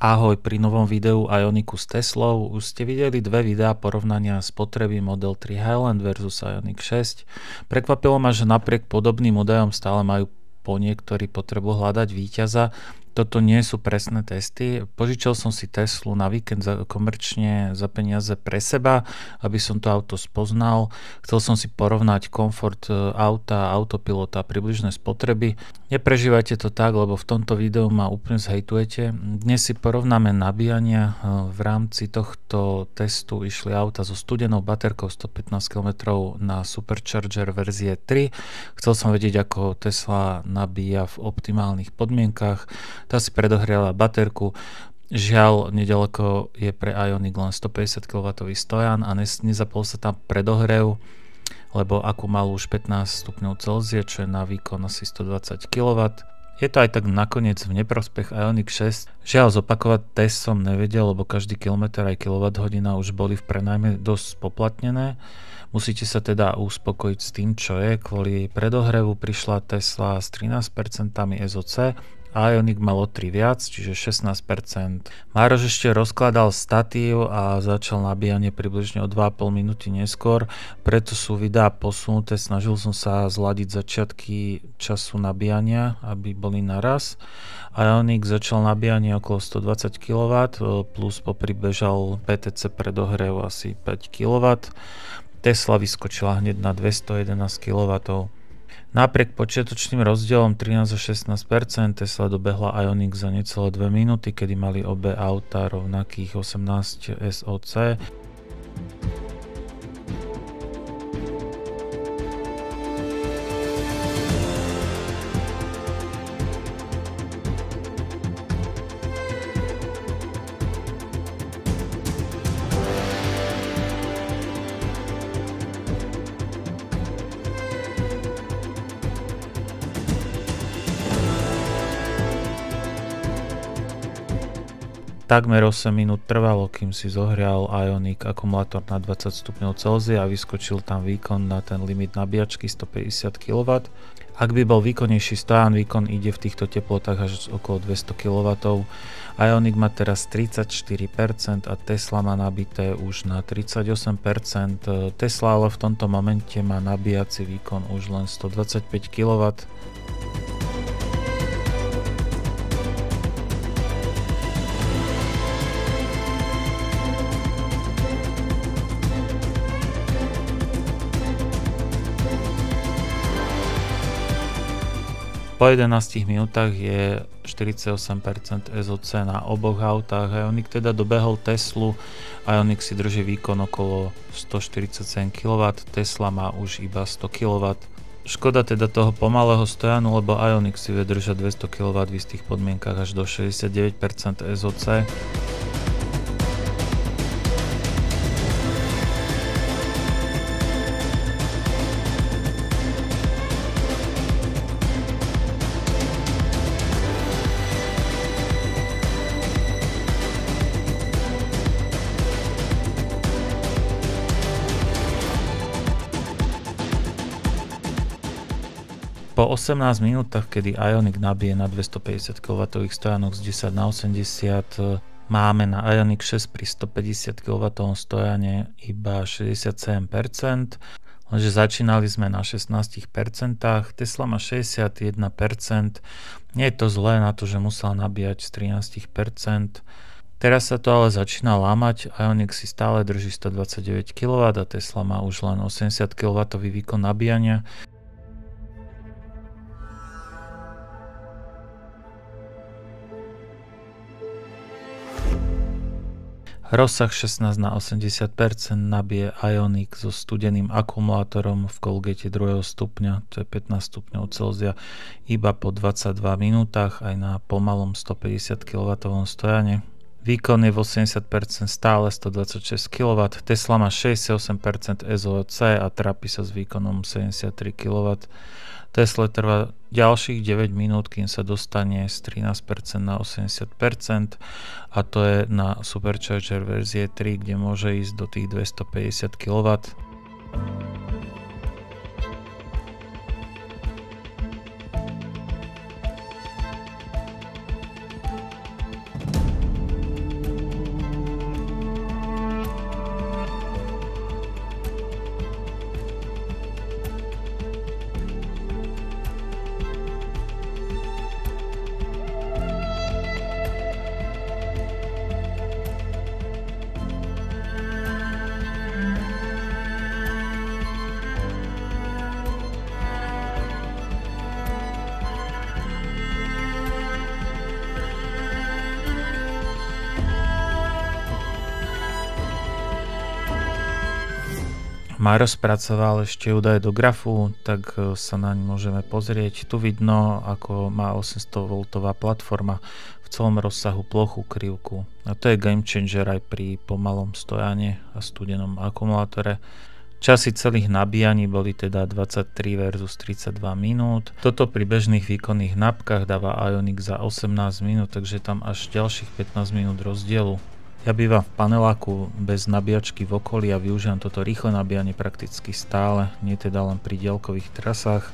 Ahoj pri novom videu Ioniku s Teslou. Už ste videli dve videá porovnania spotreby Model 3 Highland versus Ioniq 6. Prekvapilo ma, že napriek podobným údajom stále majú po niektorí potrebu hľadať víťaza toto nie sú presné testy. Požičal som si Teslu na víkend za, komerčne za peniaze pre seba, aby som to auto spoznal. Chcel som si porovnať komfort e, auta, autopilota, približné spotreby. Neprežívajte to tak, lebo v tomto videu ma úplne zhejtujete. Dnes si porovnáme nabíjania. E, v rámci tohto testu išli auta so studenou baterkou 115 km na Supercharger verzie 3. Chcel som vedieť, ako Tesla nabíja v optimálnych podmienkach tá si predohriala baterku, Žiaľ, nedaleko je pre Ioniq len 150 kW stojan a nezapol sa tam predohrev, lebo akú mal už 15 stupňov Celzia, čo je na výkon asi 120 kW. Je to aj tak nakoniec v neprospech Ioniq 6. Žiaľ, zopakovať test som nevedel, lebo každý kilometr aj kWh už boli v prenajme dosť poplatnené. Musíte sa teda uspokojiť s tým, čo je. Kvôli predohrevu prišla Tesla s 13% SOC Ioniq mal o 3 viac, čiže 16%. Mároš ešte rozkladal statív a začal nabíjanie približne o 2,5 minúty neskôr, preto sú videá posunuté, snažil som sa zladiť začiatky času nabíjania, aby boli naraz. Ioniq začal nabíjanie okolo 120 kW, plus popri bežal PTC predohrev asi 5 kW. Tesla vyskočila hneď na 211 kW. Napriek počiatočným rozdielom 13 a 16% Tesla dobehla Ioniq za necelé 2 minúty, kedy mali obe auta rovnakých 18 SOC. Takmer 8 minút trvalo, kým si zohrial Ioniq akumulátor na 20 stupňov Celzia a vyskočil tam výkon na ten limit nabíjačky 150 kW. Ak by bol výkonnejší stojan, výkon ide v týchto teplotách až okolo 200 kW. Ioniq má teraz 34% a Tesla má nabité už na 38%. Tesla ale v tomto momente má nabíjací výkon už len 125 kW. Po 11 minútach je 48% SOC na oboch autách. Ioniq teda dobehol Teslu. Ioniq si drží výkon okolo 147 kW, Tesla má už iba 100 kW. Škoda teda toho pomalého stojanu, lebo Ioniq si vie držať 200 kW v istých podmienkach až do 69% SOC. Po 18 minútach, kedy Ioniq nabije na 250 kW stojanoch z 10 na 80, máme na Ioniq 6 pri 150 kW stojane iba 67%, lenže začínali sme na 16%, Tesla má 61%, nie je to zlé na to, že musela nabíjať z 13%, Teraz sa to ale začína lámať, Ioniq si stále drží 129 kW a Tesla má už len 80 kW výkon nabíjania, Rozsah 16 na 80% nabije Ioniq so studeným akumulátorom v Colgate 2. stupňa, to je 15 stupňov Celzia, iba po 22 minútach aj na pomalom 150 kW stojane. Výkon je v 80% stále 126 kW, Tesla má 68% SOC a trápi sa s výkonom 73 kW. Tesla trvá ďalších 9 minút, kým sa dostane z 13% na 80% a to je na Supercharger verzie 3, kde môže ísť do tých 250 kW. Maro spracoval ešte údaje do grafu, tak e, sa naň môžeme pozrieť. Tu vidno, ako má 800V platforma v celom rozsahu plochu krivku. A to je game changer aj pri pomalom stojane a studenom akumulátore. Časy celých nabíjaní boli teda 23 versus 32 minút. Toto pri bežných výkonných napkách dáva Ionic za 18 minút, takže tam až ďalších 15 minút rozdielu. Ja bývam v paneláku bez nabíjačky v okolí a využívam toto rýchle nabíjanie prakticky stále, nie teda len pri dielkových trasách.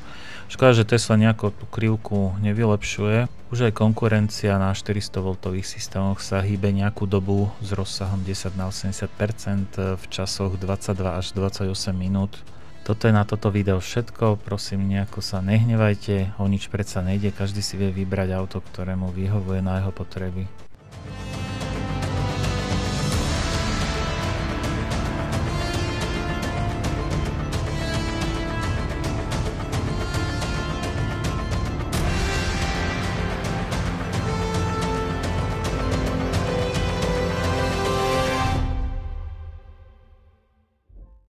Škoda, že Tesla nejako tú krivku nevylepšuje. Už aj konkurencia na 400V systémoch sa hýbe nejakú dobu s rozsahom 10 na 80% v časoch 22 až 28 minút. Toto je na toto video všetko, prosím nejako sa nehnevajte, o nič predsa nejde, každý si vie vybrať auto, ktorému vyhovuje na jeho potreby.